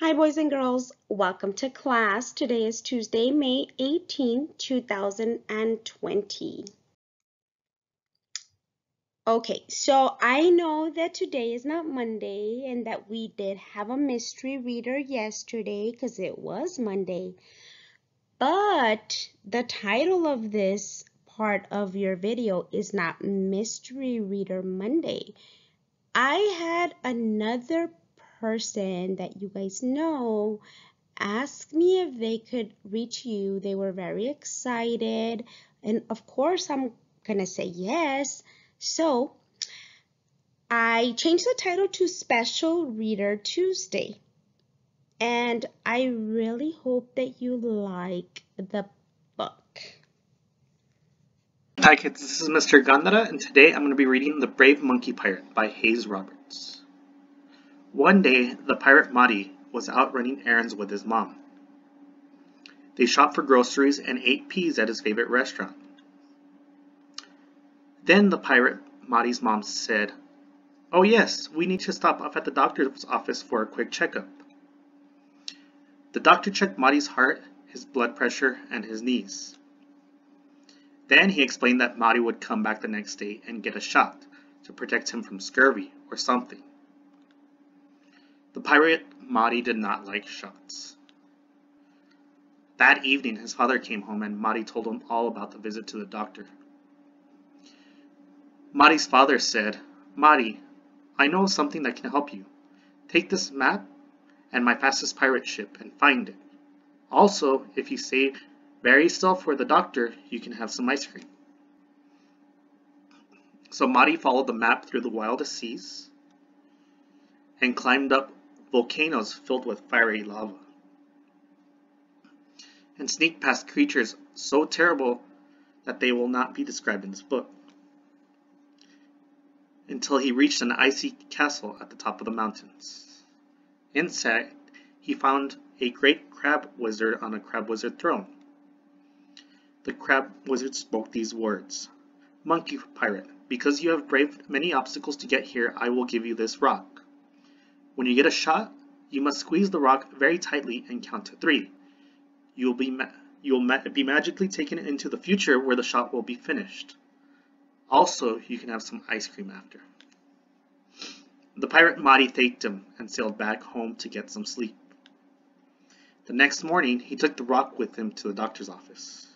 Hi, boys and girls. Welcome to class. Today is Tuesday, May 18, 2020. Okay, so I know that today is not Monday and that we did have a mystery reader yesterday because it was Monday. But the title of this part of your video is not Mystery Reader Monday. I had another person that you guys know asked me if they could reach you. They were very excited. And of course, I'm going to say yes. So I changed the title to Special Reader Tuesday. And I really hope that you like the book. Hi kids, this is Mr. Gandara and today I'm going to be reading The Brave Monkey Pirate by Hayes Roberts. One day, the pirate Mati was out running errands with his mom. They shopped for groceries and ate peas at his favorite restaurant. Then the pirate Mati's mom said, Oh yes, we need to stop off at the doctor's office for a quick checkup. The doctor checked Mati's heart, his blood pressure, and his knees. Then he explained that Mati would come back the next day and get a shot to protect him from scurvy or something. The pirate Mati did not like shots. That evening his father came home and Mati told him all about the visit to the doctor. Mati's father said, Mati, I know something that can help you. Take this map and my fastest pirate ship and find it. Also, if you say very still for the doctor, you can have some ice cream. So Mati followed the map through the wildest seas and climbed up volcanoes filled with fiery lava, and sneak past creatures so terrible that they will not be described in this book, until he reached an icy castle at the top of the mountains. Inside, he found a great crab wizard on a crab wizard throne. The crab wizard spoke these words, Monkey pirate, because you have braved many obstacles to get here, I will give you this rock. When you get a shot, you must squeeze the rock very tightly and count to three. You will be ma you will ma be magically taken into the future where the shot will be finished. Also, you can have some ice cream after. The pirate Mati thanked him and sailed back home to get some sleep. The next morning, he took the rock with him to the doctor's office.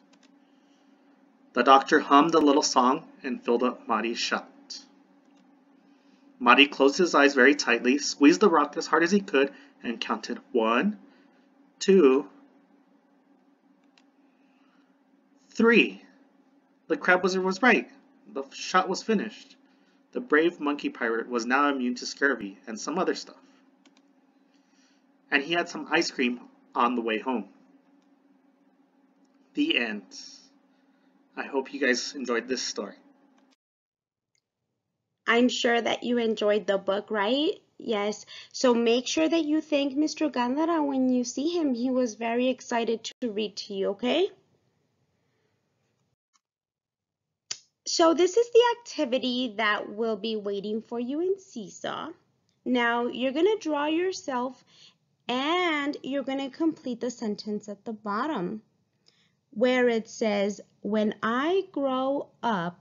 The doctor hummed a little song and filled up Mati's shot. Mati closed his eyes very tightly, squeezed the rock as hard as he could, and counted one, two, three. The crab wizard was right. The shot was finished. The brave monkey pirate was now immune to scurvy and some other stuff. And he had some ice cream on the way home. The end. I hope you guys enjoyed this story. I'm sure that you enjoyed the book, right? Yes. So make sure that you thank Mr. Gandara when you see him. He was very excited to read to you, okay? So this is the activity that will be waiting for you in Seesaw. Now you're going to draw yourself and you're going to complete the sentence at the bottom where it says, when I grow up,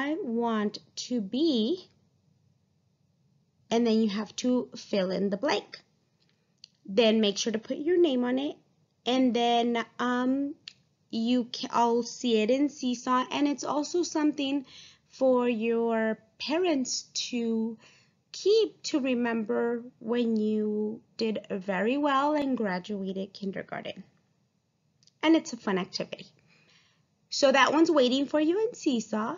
I want to be, and then you have to fill in the blank. Then make sure to put your name on it, and then um, you can, see it in Seesaw, and it's also something for your parents to keep to remember when you did very well and graduated kindergarten. And it's a fun activity. So that one's waiting for you in Seesaw.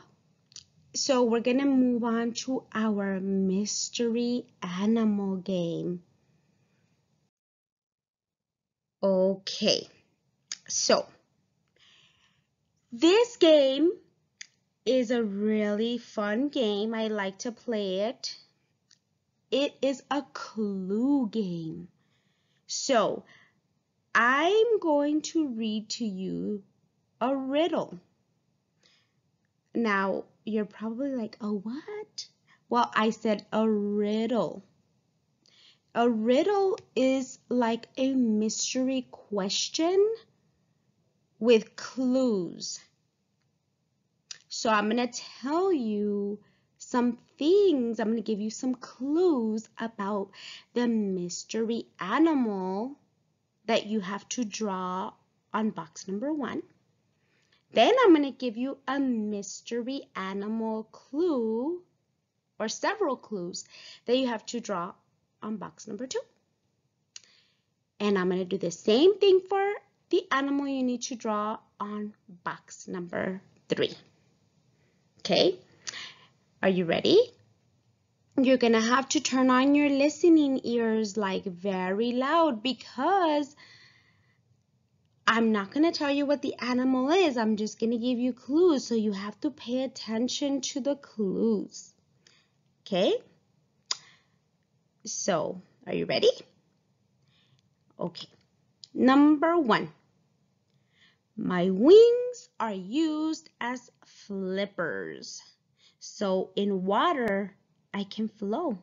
So we're going to move on to our mystery animal game. Okay, so this game is a really fun game. I like to play it. It is a clue game. So I'm going to read to you a riddle. Now, you're probably like, a what? Well, I said a riddle. a riddle is like a mystery question with clues. So I'm going to tell you some things. I'm going to give you some clues about the mystery animal that you have to draw on box number one. Then I'm going to give you a mystery animal clue or several clues that you have to draw on box number two. And I'm going to do the same thing for the animal you need to draw on box number three. Okay, are you ready? You're going to have to turn on your listening ears like very loud because I'm not going to tell you what the animal is. I'm just going to give you clues. So you have to pay attention to the clues. Okay? So, are you ready? Okay. Number one. My wings are used as flippers. So in water, I can flow.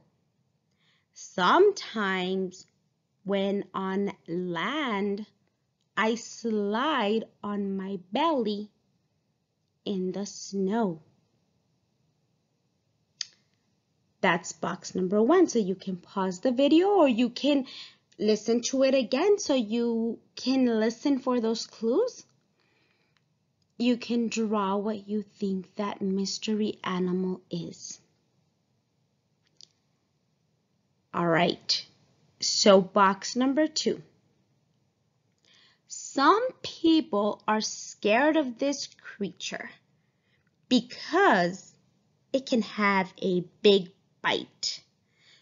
Sometimes when on land, I slide on my belly in the snow. That's box number one. So you can pause the video or you can listen to it again so you can listen for those clues. You can draw what you think that mystery animal is. All right, so box number two. Some people are scared of this creature because it can have a big bite.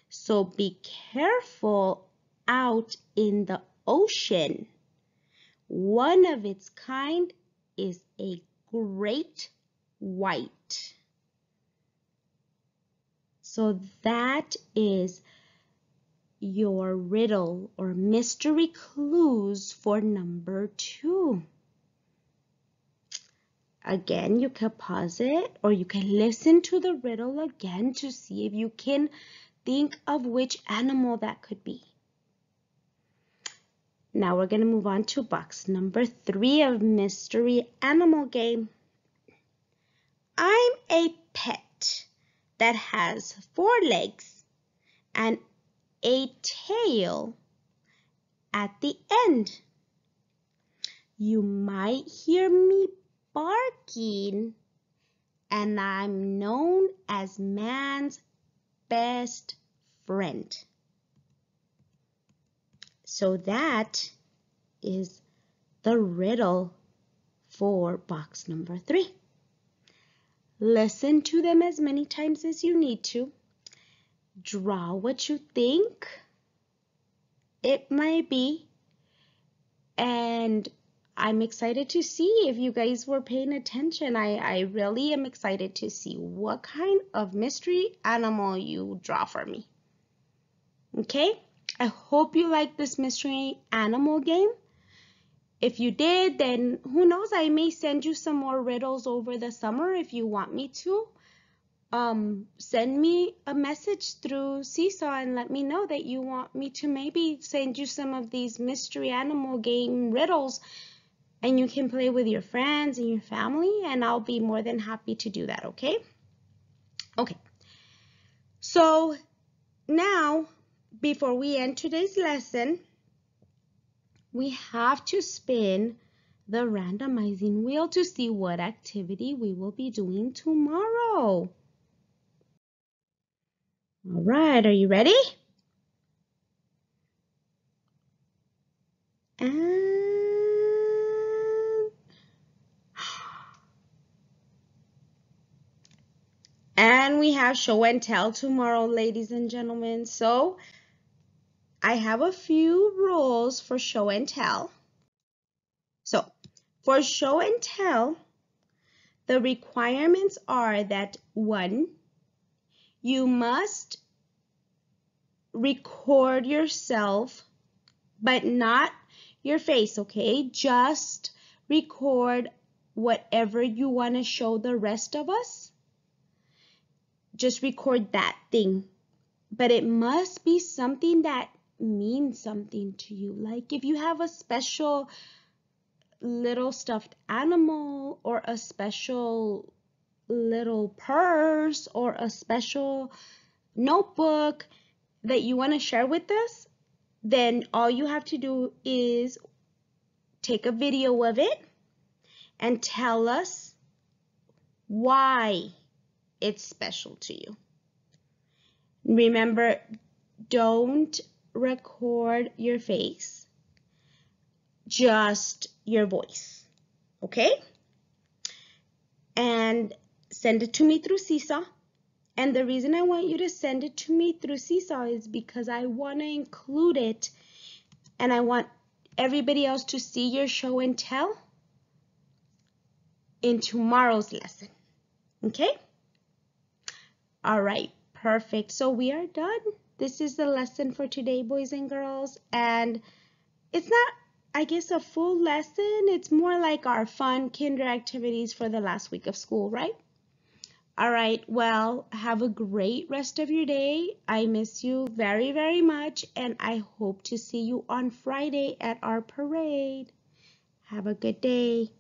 So be careful out in the ocean. One of its kind is a great white. So that is your riddle or mystery clues for number two. Again, you can pause it or you can listen to the riddle again to see if you can think of which animal that could be. Now we're going to move on to box number three of Mystery Animal Game. I'm a pet that has four legs and a tail at the end. You might hear me barking and I'm known as man's best friend. So that is the riddle for box number three. Listen to them as many times as you need to draw what you think it might be. And I'm excited to see if you guys were paying attention. I, I really am excited to see what kind of mystery animal you draw for me. Okay, I hope you like this mystery animal game. If you did, then who knows, I may send you some more riddles over the summer if you want me to um, send me a message through Seesaw and let me know that you want me to maybe send you some of these mystery animal game riddles and you can play with your friends and your family and I'll be more than happy to do that, okay? Okay, so now before we end today's lesson, we have to spin the randomizing wheel to see what activity we will be doing tomorrow. All right, are you ready? And, and we have show and tell tomorrow, ladies and gentlemen. So I have a few rules for show and tell. So for show and tell, the requirements are that one, you must record yourself, but not your face, okay? Just record whatever you want to show the rest of us. Just record that thing. But it must be something that means something to you. Like if you have a special little stuffed animal or a special little purse or a special notebook that you want to share with us, then all you have to do is take a video of it and tell us why it's special to you. Remember, don't record your face, just your voice, okay? And send it to me through Seesaw. And the reason I want you to send it to me through Seesaw is because I want to include it and I want everybody else to see your show and tell in tomorrow's lesson. Okay? All right, perfect. So we are done. This is the lesson for today, boys and girls. And it's not, I guess, a full lesson. It's more like our fun kinder activities for the last week of school, right? All right, well, have a great rest of your day. I miss you very, very much, and I hope to see you on Friday at our parade. Have a good day.